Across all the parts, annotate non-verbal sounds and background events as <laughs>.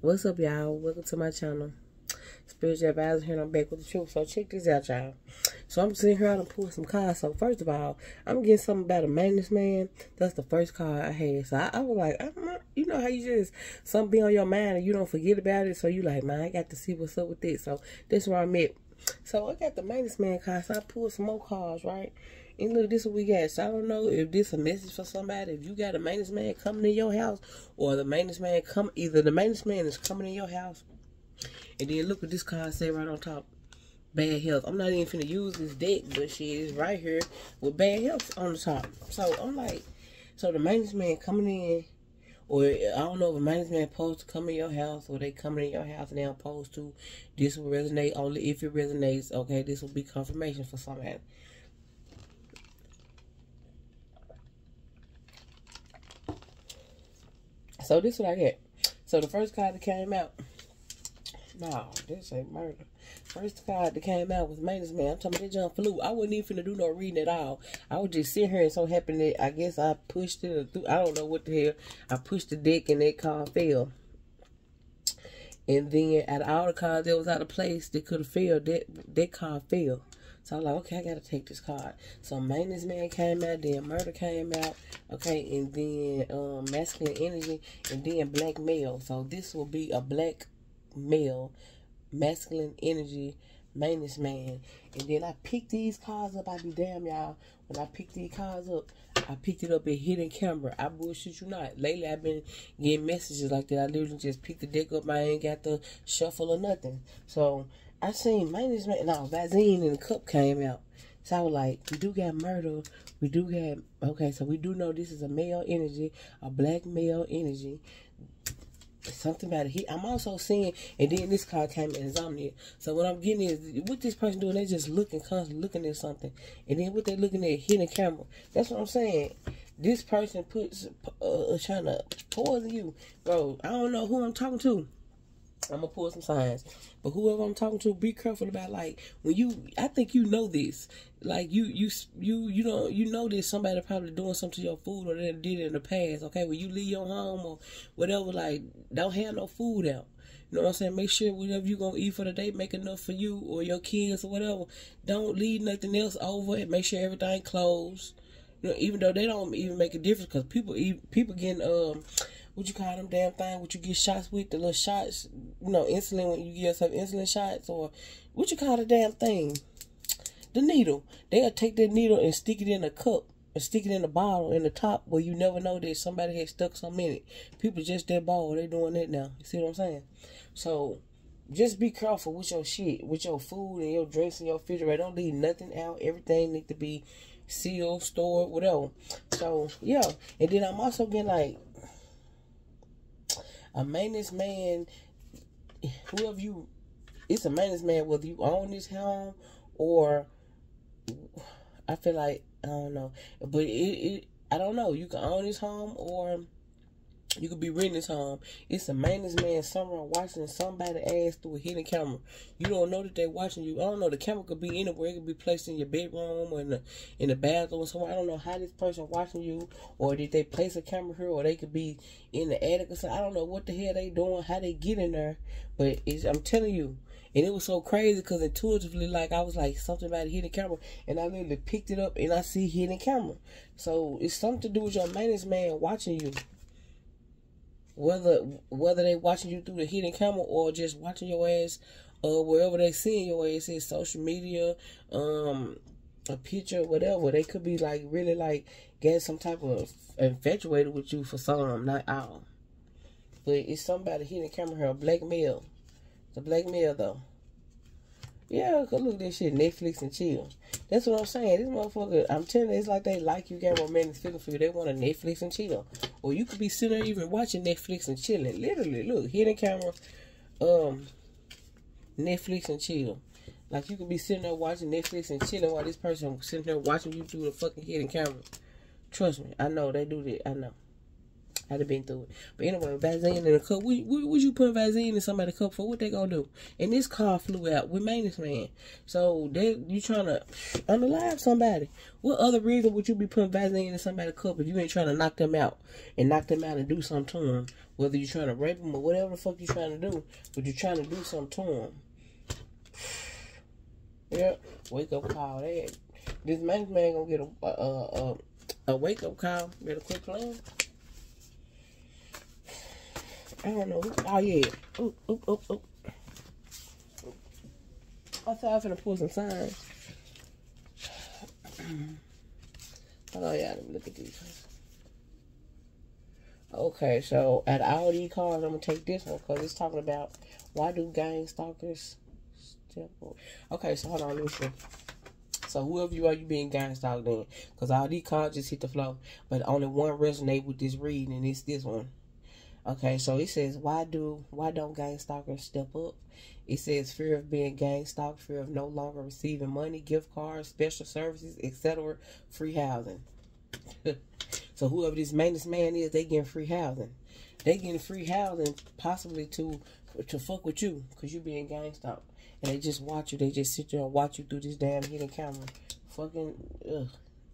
What's up, y'all? Welcome to my channel. Spiritual advisor here and I'm back with the truth. So check this out, y'all. So I'm sitting here and pulling some cards. So first of all, I'm getting something about a madness man. That's the first card I had. So I, I was like, I'm not, you know how you just something be on your mind and you don't forget about it. So you like, man, I got to see what's up with this. So this where I'm at. So I got the madness man card. So I pulled some more cards, right? And look, this is what we got. So I don't know if this a message for somebody. If you got a maintenance man coming in your house, or the maintenance man come, either the maintenance man is coming in your house, and then look what this card say right on top. Bad health. I'm not even finna use this deck, but she is right here with bad health on the top. So I'm like, so the maintenance man coming in, or I don't know if a maintenance man supposed to come in your house, or they coming in your house and they're supposed to. This will resonate only if it resonates. Okay, this will be confirmation for somebody. So this is what I get. So the first card that came out. No, this ain't murder. First card that came out was maintenance man. I'm talking about that John flu. I wasn't even finna do no reading at all. I was just sitting here and so happened that I guess I pushed it through. I don't know what the hell. I pushed the deck and that card fell. And then out of all the cards that was out of place that could have failed, that that card fell. So I'm like, okay, I gotta take this card. So maintenance man came out, then murder came out, okay, and then um, masculine energy, and then black male. So this will be a black male, masculine energy, maintenance man. And then I picked these cards up. I be damn y'all. When I picked these cards up, I picked it up at hidden camera. I bullshit you not. Lately I've been getting messages like that. I literally just picked the deck up. I ain't got the shuffle or nothing. So I seen maintenance man. No, Vaseline in the cup came out. So I was like, we do got murder. We do got, okay, so we do know this is a male energy, a black male energy. Something about it. I'm also seeing, and then this card came in insomnia. So what I'm getting is, what this person doing, they just looking, constantly looking at something. And then what they looking at, hitting camera. That's what I'm saying. This person puts, uh, trying to poison you. Bro, I don't know who I'm talking to. I'm gonna pull some signs. But whoever I'm talking to, be careful about like when you. I think you know this. Like you, you, you, you don't. You know this. Somebody probably doing something to your food or they did it in the past. Okay, when you leave your home or whatever, like don't have no food out. You know what I'm saying? Make sure whatever you gonna eat for the day, make enough for you or your kids or whatever. Don't leave nothing else over and make sure everything closed. You know, even though they don't even make a difference, because people, people getting um what you call them damn thing, what you get shots with, the little shots, you know, insulin, when you get yourself insulin shots, or what you call the damn thing? The needle. They'll take that needle and stick it in a cup and stick it in a bottle in the top where you never know that somebody had stuck some in it. People just that ball, they doing that now. You see what I'm saying? So just be careful with your shit, with your food and your drinks and your refrigerator. Don't leave nothing out. Everything need to be sealed, stored, whatever. So yeah. And then I'm also getting like a maintenance man, whoever you, it's a maintenance man, whether you own this home or, I feel like, I don't know, but it, it I don't know, you can own this home or you could be reading this home. It's a maintenance man somewhere watching somebody ass through a hidden camera. You don't know that they're watching you. I don't know. The camera could be anywhere. It could be placed in your bedroom or in the in the bathroom or somewhere. I don't know how this person watching you, or did they place a camera here, or they could be in the attic or something. I don't know what the hell they doing, how they get in there. But I'm telling you, and it was so crazy because intuitively, like I was like something about a hidden camera, and I literally picked it up and I see hidden camera. So it's something to do with your maintenance man watching you whether whether they watching you through the hidden camera or just watching your ass uh wherever they seeing your ass is social media um a picture whatever. They could be like really like getting some type of infatuated with you for some not all. But it's somebody hidden camera here black male a black male though yeah, go look at this shit, Netflix and chill. That's what I'm saying. This motherfucker, I'm telling you, it's like they like you, got romantic feeling for you. They want a Netflix and chill. Or you could be sitting there even watching Netflix and chilling. Literally, look, hidden camera, um, Netflix and chill. Like you could be sitting there watching Netflix and chilling while this person sitting there watching you through the fucking hidden camera. Trust me, I know they do that. I know. I'd have been through it. But anyway, Vaseline in a cup. What, would you put Vaseline in somebody's cup for? What they gonna do? And this car flew out with maintenance man. So they you trying to unalive somebody. What other reason would you be putting Vaseline in somebody's cup if you ain't trying to knock them out and knock them out and do something to them? Whether you're trying to rape them or whatever the fuck you're trying to do, but you're trying to do something to them. <sighs> Yep, wake up call. That this maintenance man gonna get a a, a, a wake up call. Better quit playing. I don't know. Oh yeah. Oop, oop, oop, oop. I thought I was gonna pull some signs. <clears throat> On, y'all. Let me look at these. Okay, so at all these cards, I'm gonna take this one because it's talking about why do gang stalkers step up. Okay, so hold on, let. So whoever you are, you being gang stalked then, because all these cards just hit the flow, but only one resonate with this reading, and it's this one. Okay, so it says, why do why don't gang stalkers step up? It says fear of being gang stalked, fear of no longer receiving money, gift cards, special services, etc., free housing. <laughs> so whoever this maintenance man is, they getting free housing. They getting free housing possibly to to fuck with you because you being gang stalked. And they just watch you. They just sit there and watch you through this damn hidden camera. Fucking ugh.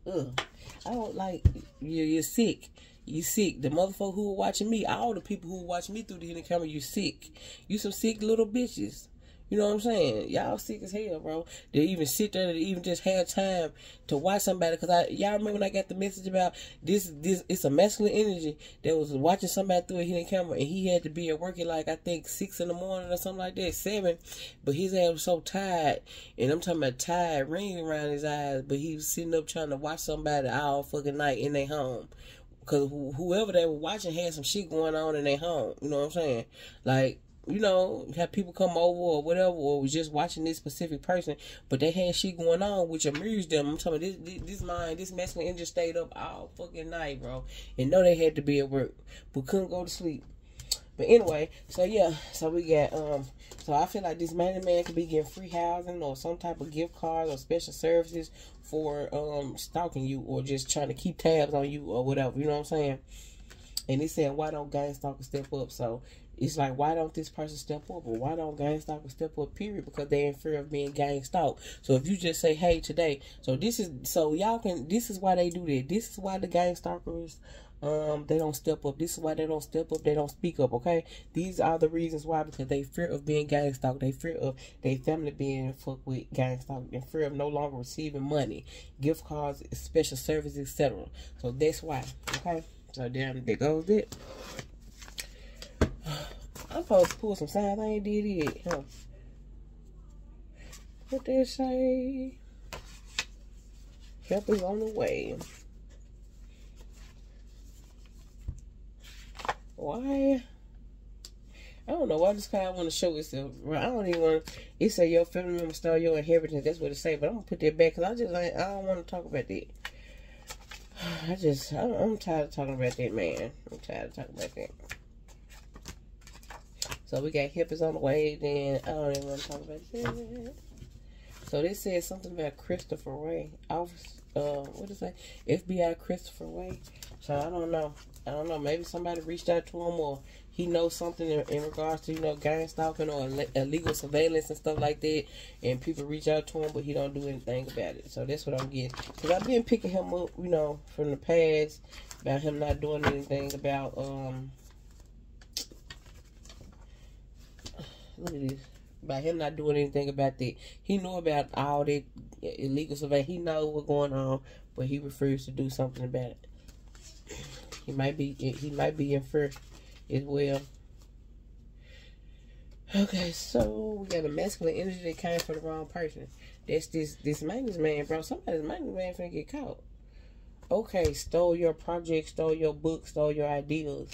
Ugh. I don't like you you're sick. You sick. The motherfucker who were watching me, all the people who watching me through the hidden camera, you sick. You some sick little bitches. You know what I'm saying? Y'all sick as hell, bro. They even sit there to even just have time to watch somebody. Cause I, y'all remember when I got the message about this, this, it's a masculine energy that was watching somebody through a hidden camera and he had to be at work at like, I think six in the morning or something like that, seven. But his ass was so tired. And I'm talking about tired, ring around his eyes. But he was sitting up trying to watch somebody all fucking night in their home. Cause whoever they were watching had some shit going on in their home. You know what I'm saying? Like, you know, have people come over or whatever, or was just watching this specific person, but they had shit going on which amused them. I'm talking this, this, this mind, this masculine energy stayed up all fucking night, bro, and know they had to be at work, but couldn't go to sleep. But anyway, so yeah, so we got um, so I feel like this man and man could be getting free housing or some type of gift cards or special services for um stalking you or just trying to keep tabs on you or whatever. You know what I'm saying? And he said, why don't gang stalkers step up? So it's like, why don't this person step up? Or why don't gang stalkers step up, period? Because they're in fear of being gang stalked. So if you just say, hey, today, so this is, so y'all can, this is why they do that. This is why the gang stalkers, um, they don't step up. This is why they don't step up. They don't speak up, okay? These are the reasons why, because they fear of being gang stalked. They fear of their family being fucked with gang stalked. They fear of no longer receiving money, gift cards, special services, etc. So that's why, okay? So damn, there goes it. <sighs> I'm supposed to pull some signs. I ain't did it. Huh? What they say? Help is on the way. Why? I don't know. why this of want to show itself. I don't even want. It say your family member stole your inheritance. That's what it say. But I'm gonna put that back because <sighs> I just I, I don't want to talk about that. I just I'm, I'm tired of talking about that man. I'm tired of talking about that. So we got hippies on the way. Then I don't even want to talk about that. So this said something about Christopher Wray. Office, uh, what is that? FBI Christopher Wray. So I don't know. I don't know. Maybe somebody reached out to him or he knows something in, in regards to, you know, gang stalking or illegal surveillance and stuff like that. And people reach out to him, but he don't do anything about it. So that's what I'm getting. Because I've been picking him up, you know, from the past about him not doing anything about, um, look at this. About him not doing anything about that. He know about all that illegal surveillance. He know what's going on, but he refused to do something about it. He might be he might be in fear as well. Okay, so we got a masculine energy that came for the wrong person. That's this this maintenance man, bro. Somebody's maintenance man finna get caught. Okay, stole your project, stole your book, stole your ideas.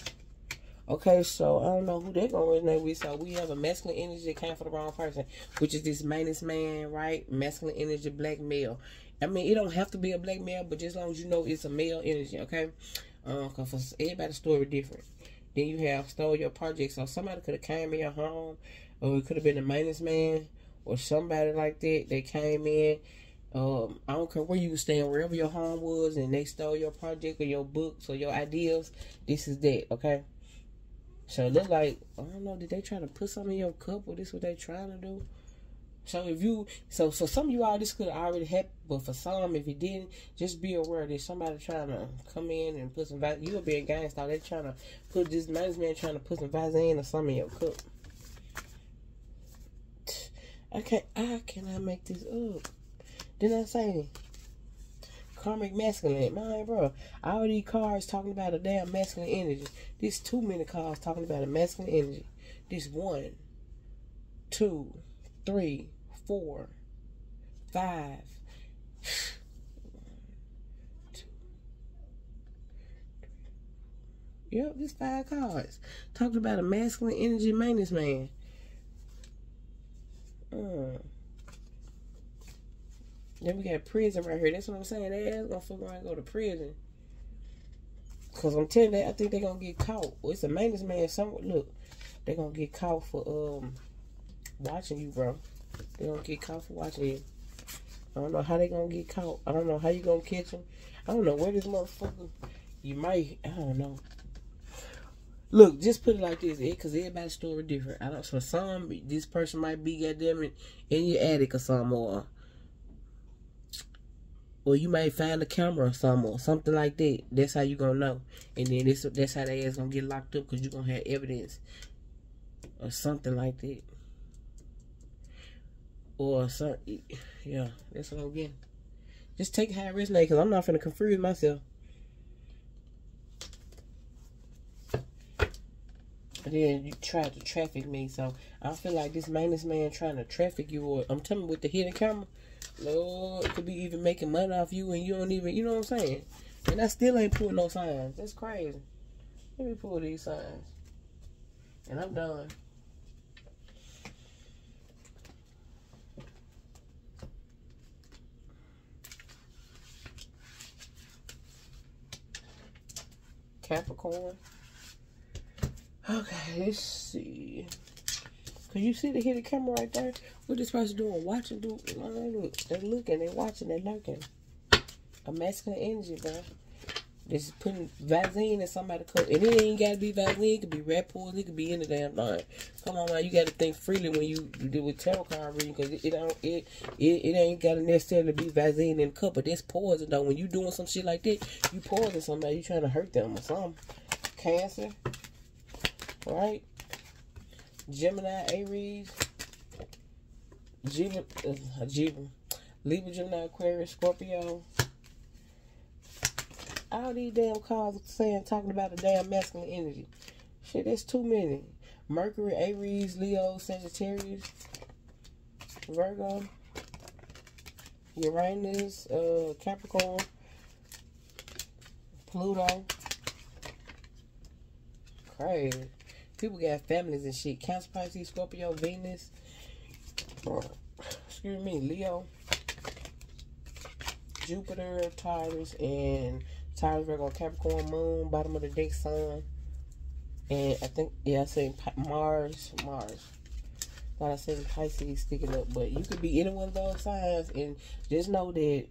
Okay, so I don't know who they're gonna resonate with. So we have a masculine energy that came for the wrong person, which is this maintenance man, right? Masculine energy, black male. I mean, it don't have to be a black male, but just as long as you know it's a male energy, okay? Um, cause for everybody's story different. Then you have stole your project, so somebody could have came in your home, or it could have been a maintenance man, or somebody like that. They came in Um, I don't care where you stand, wherever your home was, and they stole your project or your books or your ideas. This is that, okay? So it look like I don't know. Did they try to put something in your cup, or this what they trying to do? So if you, so so some of you all this could already happen, but for some, if it didn't, just be aware that somebody trying to come in and put some. You'll be a gangster. They trying to put this nice man trying to put some Vaseline or some in your cup. I can't. I cannot make this up. Didn't I say? Karmic masculine. My bro. All these cards talking about a damn masculine energy. This too many cards talking about a masculine energy. This one, two, three, four, five. Yep, this five cards. Talking about a masculine energy maintenance man. Uh. Then we got prison right here. That's what I'm saying. They ass gonna fuck around go to prison. Cause I'm telling you, I think they're gonna get caught. It's a maintenance man somewhere. Look, they're gonna get caught for um watching you, bro. They gonna get caught for watching you. I don't know how they gonna get caught. I don't know how you gonna catch them. I don't know where this motherfucker. You might. I don't know. Look, just put it like this, because everybody's story different. I don't. For some, this person might be goddamn it in your attic or something, or or you might find a camera or something or something like that. That's how you gonna know. And then this that's how they ass gonna get locked up because you gonna have evidence or something like that. Or something. Yeah, that's what I'm getting. Just take high risk now because I'm not gonna confuse myself. And then you tried to traffic me, so I feel like this maintenance man trying to traffic you. Or I'm telling you, with the hidden camera, Lord, could be even making money off you and you don't even, you know what I'm saying? And I still ain't pulling no signs. That's crazy. Let me pull these signs. And I'm done. Capricorn. Okay, let's see. Cause you see the hidden camera right there. What this person doing? Watching, do look. They're looking. They're watching. They're lurking. A masculine energy, bro. Just putting Vaseline in somebody's cup. And it ain't gotta be Vaseline. It could be red pools. It could be any damn thing. Come on, man. You gotta think freely when you, deal with tarot card reading, cause it, it don't it, it it ain't gotta necessarily be Vaseline in the cup. But that's poison though. When you doing some shit like that, you poison somebody. You trying to hurt them or something. Cancer, right? Gemini, Aries, Gemini, uh, Libra, Gemini, Aquarius, Scorpio. All these damn cards saying talking about the damn masculine energy. Shit, that's too many. Mercury, Aries, Leo, Sagittarius, Virgo, Uranus, uh, Capricorn, Pluto. Crazy. People got families and shit. Cancer, Pisces, Scorpio, Venus. excuse me, Leo. Jupiter, Taurus, and Taurus, Virgo, Capricorn, Moon, bottom of the deck, Sun. And I think, yeah, I said Mars, Mars. Thought I said Pisces sticking up, but you could be any one of those signs, and just know that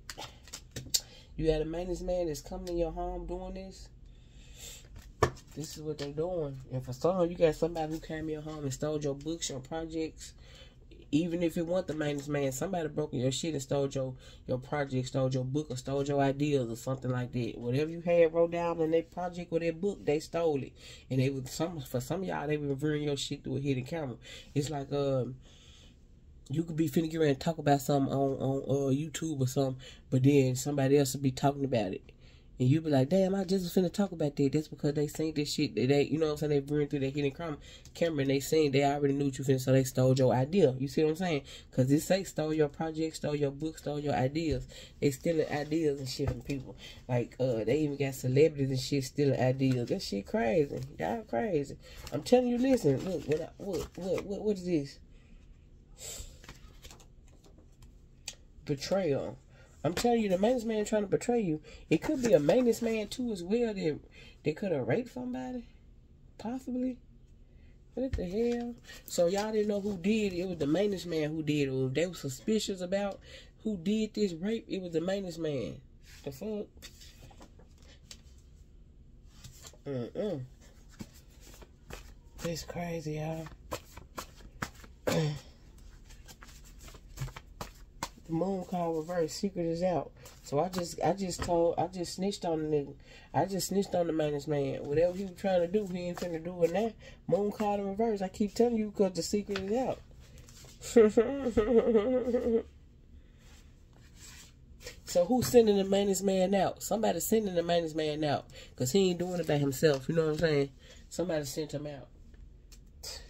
you got a maintenance man that's coming in your home doing this this is what they're doing. And for some, you got somebody who came in your home and stole your books, your projects. Even if you want the maintenance man, somebody broke your shit and stole your, your project, stole your book, or stole your ideas, or something like that. Whatever you had wrote down in that project or that book, they stole it. And they would some for some y'all, they were reviewing your shit through a hidden camera. It's like um you could be finna get ready and talk about something on on uh, YouTube or something, but then somebody else would be talking about it. And you be like, damn, I just was finna talk about that. That's because they seen this shit. They, they you know what I'm saying? They bring through the hidden camera, camera and they seen they already knew what you finna, so they stole your idea. You see what I'm saying? Because this say stole your project, stole your book, stole your ideas. They stealing ideas and shit from people. Like, uh, they even got celebrities and shit stealing ideas. That shit crazy. Y'all crazy. I'm telling you, listen, look, what, I, what, what, what, what is this? Betrayal. I'm telling you, the maintenance man trying to betray you. It could be a maintenance man too as well that they could have raped somebody, possibly. What the hell? So y'all didn't know who did it. It was the maintenance man who did it. Or they were suspicious about who did this rape, it was the maintenance man. The fuck? Mm-mm. It's crazy, y'all. <clears throat> the moon call reverse. Secret is out. So I just, I just told, I just snitched on the nigga. I just snitched on the maintenance man. Whatever he was trying to do, he ain't finna do it now. Moon call in reverse. I keep telling you because the secret is out. <laughs> so who's sending the maintenance man out? Somebody sending the maintenance man out because he ain't doing it by himself. You know what I'm saying? Somebody sent him out.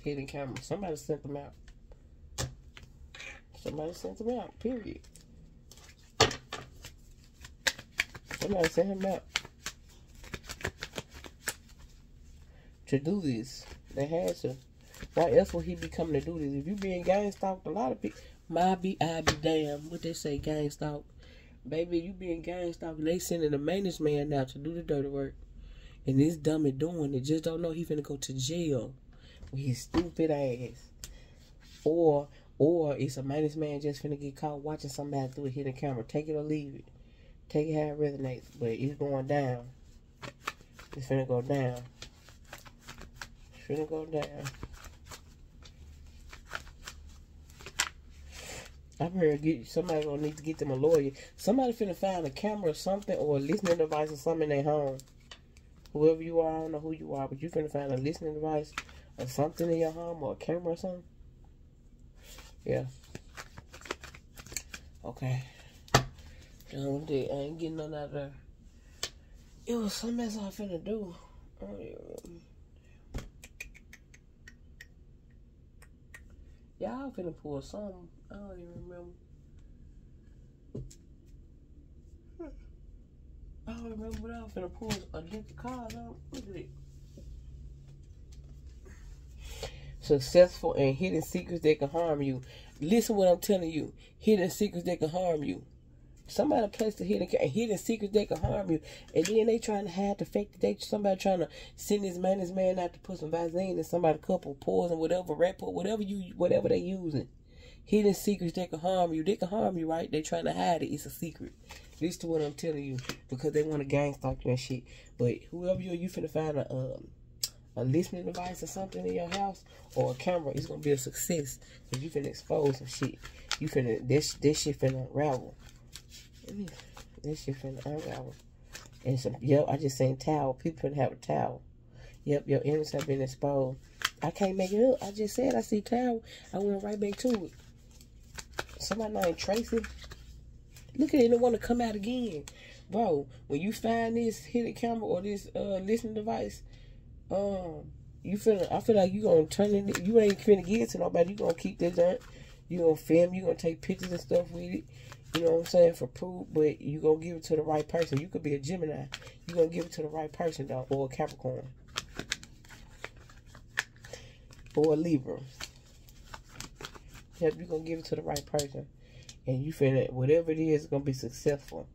Hidden camera. Somebody sent him out. Somebody sent him out. Period. Somebody sent him out to do this. They had to. Why else would he be coming to do this? If you being gang stalked, a lot of people, my be, I be damn. What they say, gang. Baby, you being gang stalked, they sending the maintenance man now to do the dirty work. And this dummy doing it just don't know he finna go to jail with his stupid ass. Or, or it's a maintenance man just finna get caught watching somebody through a hidden camera. Take it or leave it. Take it how it resonates. But it's going down. It's finna go down. It's finna go down. I've heard get, somebody gonna need to get them a lawyer. Somebody finna find a camera or something or a listening device or something in their home. Whoever you are, I don't know who you are, but you finna find a listening device or something in your home or a camera or something. Yeah. Okay. Done I ain't getting none out there. It was something else I finna do. Y'all finna pull something. I don't even remember. I don't remember what I was finna pull a of cards out. Look at it. Successful and hidden secrets that can harm you. Listen what I'm telling you. Hidden secrets that can harm you. Somebody placed a hidden hidden secrets that can harm you, and then they trying to hide the fact that they somebody trying to send this man this man out to put some Vaseline in somebody couple poison whatever rap or whatever you whatever they using. Hidden secrets that can harm you. They can harm you, right? They trying to hide it. It's a secret. Listen to what I'm telling you because they want to gang stalk you and shit. But whoever you, are, you finna find a um, a listening device or something in your house or a camera, it's gonna be a success. Cause you can expose some shit. You finna this this shit finna unravel. This shit finna unravel. And some, yep, I just seen towel. People finna have a towel. Yep, your enemies have been exposed. I can't make it up. I just said I see towel. I went right back to it. Somebody named Tracy. Look at it. Don't want to come out again. Bro, when you find this hidden camera or this uh listening device, um, you feel I feel like you gonna turn it you ain't finna get it to nobody. You gonna keep this junk. You gonna film, you gonna take pictures and stuff with it. You know what I'm saying? For proof, but you gonna give it to the right person. You could be a Gemini. You gonna give it to the right person though, or a Capricorn. Or a Libra. Yep, you gonna give it to the right person. And you feel that whatever it is, it is, gonna be successful.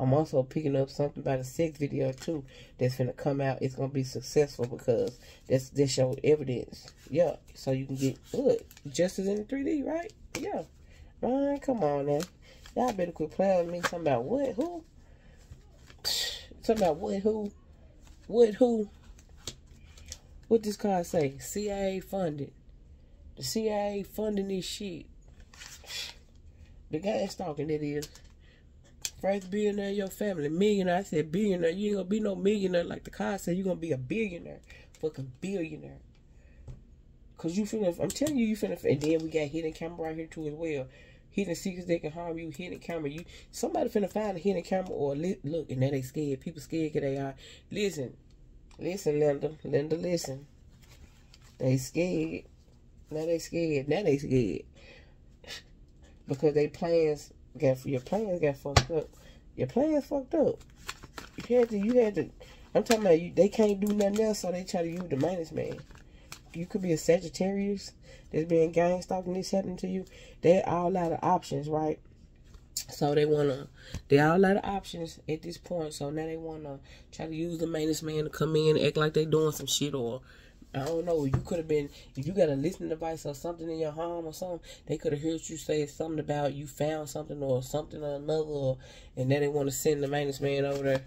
I'm also picking up something about a sex video too that's gonna come out. It's gonna be successful because that's this show evidence. Yeah, so you can get look just as in 3D, right? Yeah. Man, come on now. Y'all better quit playing with me. Talking about what? Who? Talking about what? Who? What? Who? What this card say? CIA funded. The CIA funding this shit. The guy stalking it is. First billionaire your family. Millionaire. I said billionaire. You ain't gonna be no millionaire like the card said. You gonna be a billionaire. Fucking billionaire. Cause you finna, I'm telling you, you finna, and then we got hidden camera right here too as well hidden secrets that can harm you, hidden camera. You somebody finna find a hidden camera or li- look, and now they scared. People scared because they are. Listen, listen, Linda, Linda, listen. They scared. Now they scared. Now they scared <laughs> because they plans got your plans got fucked up. Your plans fucked up. You had to. You had to. I'm talking about you. They can't do nothing else, so they try to use the minus man. You could be a Sagittarius that's being gang stalking this happening to you. They all out of options, right? So they wanna they all out of options at this point. So now they wanna try to use the maintenance man to come in, act like they doing some shit or I don't know. You could have been if you got a listening device or something in your home or something. They could have heard you say something about you found something or something or another, or, and then they want to send the maintenance man over there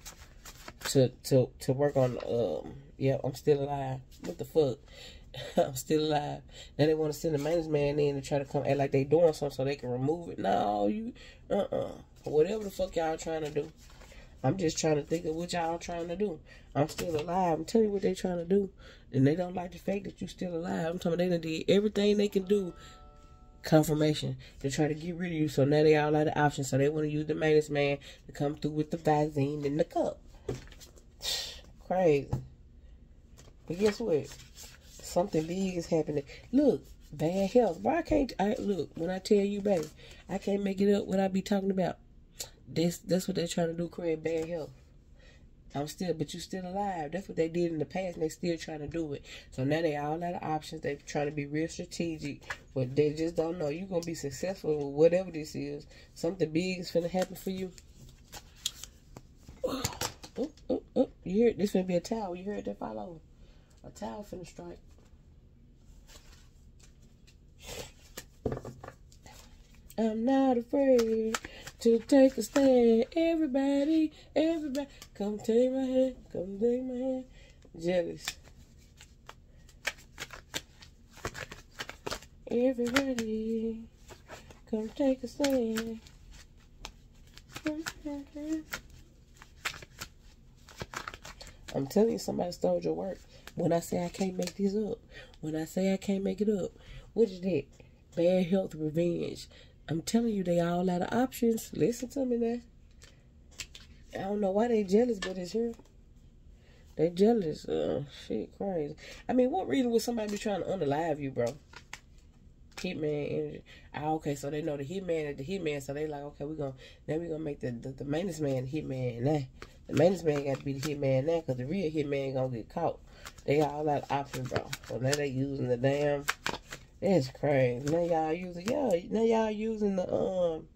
to to to work on. Um, yeah, I'm still alive. What the fuck? <laughs> I'm still alive. Now they want to send the maintenance man in to try to come act like they doing something so they can remove it. No, you, uh, uh, whatever the fuck y'all trying to do. I'm just trying to think of what y'all trying to do. I'm still alive. I'm telling you what they trying to do. And they don't like the fact that you're still alive. I'm talking they done did everything they can do. Confirmation to try to get rid of you. So now they all out of options. So they want to use the maintenance man to come through with the vaccine in the cup. <sighs> Crazy. But guess what? Something big is happening. Look, bad health. Why can't I look when I tell you, baby, I can't make it up what I be talking about. This that's what they're trying to do, create bad health. I'm still, but you still alive. That's what they did in the past, and they still trying to do it. So now they all out of options. They trying to be real strategic, but they just don't know You're gonna be successful with whatever this is. Something big is gonna happen for you. Oh, oh, oh. You hear this? Gonna be a towel. You heard that follow? A towel finna strike. I'm not afraid to take a stand. Everybody, everybody, come take my hand, come take my hand. Jealous. Everybody, come take a stand. I'm telling you, somebody stole your work. When I say I can't make this up, when I say I can't make it up, what is that? Bad health revenge. I'm telling you, they all out of options. Listen to me now. I don't know why they jealous, but it's here. They jealous. Oh, shit, crazy. I mean, what reason would somebody be trying to unalive you, bro? Hitman energy. Ah, okay, so they know the hitman is the hitman, so they like, okay, we're gonna now we're gonna make the, the, the maintenance man the hitman now. The maintenance man got to be the hitman now, cause the real hitman gonna get caught. They all out of options, bro. So now they using the damn that's crazy. Now y'all using yeah, now y'all using the um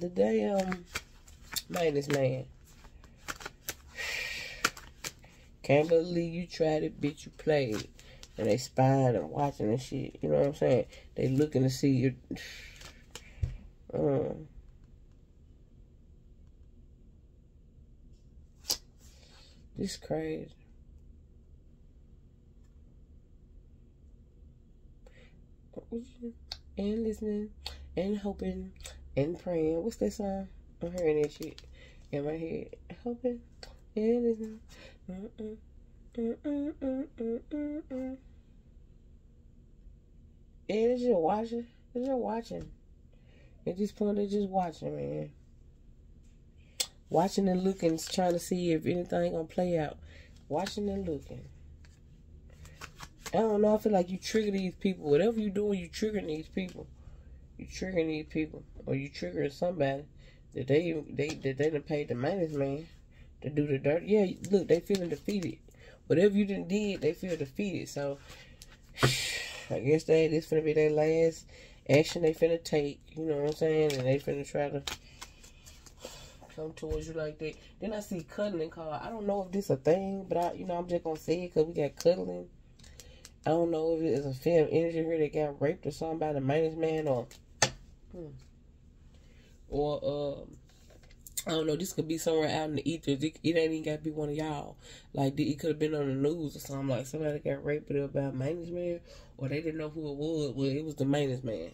the damn maintenance man. Can't believe you tried it, bitch. You played, and they spying and watching and shit. You know what I'm saying? They looking to see your <sighs> Um, this crazy. And listening and hoping and praying. What's that song? I'm hearing that shit in my head. Hoping and listening. Mm-mm. Mm-mm, mm-mm, mm-mm. They're just watching. They're just watching. At this point, they're just watching, man. Watching and looking, trying to see if anything gonna play out. Watching and looking. I don't know. I feel like you trigger these people. Whatever you doing, you triggering these people. You triggering these people, or you triggering somebody that they they that they done paid the maintenance man to do the dirt. Yeah, look, they feeling defeated. Whatever you done did, they feel defeated. So <sighs> I guess they this finna be their last action they finna take. You know what I'm saying? And they finna try to come towards you like that. Then I see cuddling card. I don't know if this a thing, but I, you know, I'm just gonna say it because we got cuddling I don't know if it's a energy here that got raped or something by the maintenance man or hmm, or um I don't know. This could be somewhere out in the ether. It, it ain't even got to be one of y'all. Like it could have been on the news or something. Like somebody got raped by a maintenance man, or they didn't know who it was. Well, it was the maintenance man.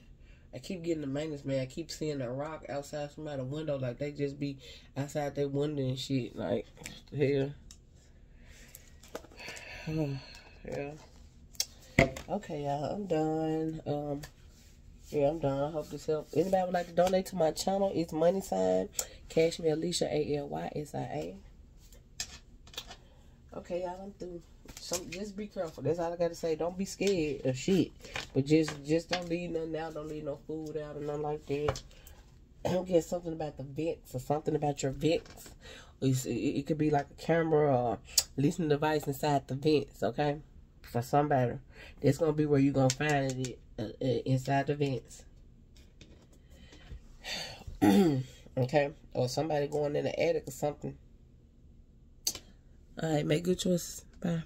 I keep getting the maintenance man. I keep seeing a rock outside somebody's window. Like they just be outside their window and shit. Like hell. <sighs> yeah. <sighs> Okay, y'all, I'm done. Um, yeah, I'm done. I hope this helps. Anybody would like to donate to my channel? It's money sign. Cash me Alysia A L Y S I A. Okay, y'all, I'm through. Some just be careful. That's all I gotta say. Don't be scared of shit. But just just don't leave nothing out. Don't leave no food out or nothing like that. Don't <clears throat> get something about the vents or something about your vents. It, it could be like a camera or listening device inside the vents, okay? For somebody. That's gonna be where you're gonna find it uh, uh, inside the vents. <clears throat> okay, or somebody going in the attic or something. All right, make good choices. Bye.